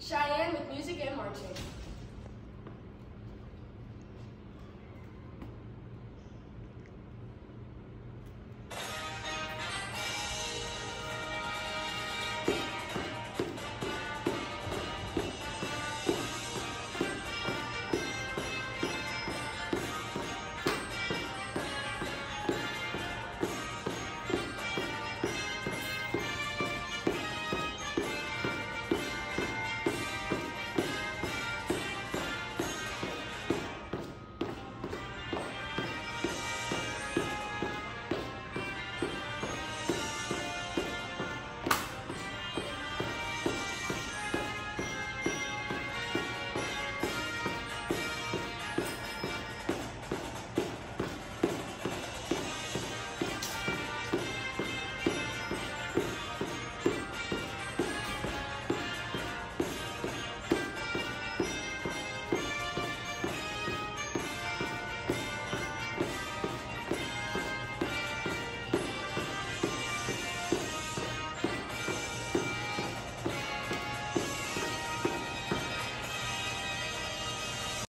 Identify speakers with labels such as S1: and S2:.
S1: Cheyenne with music and marching.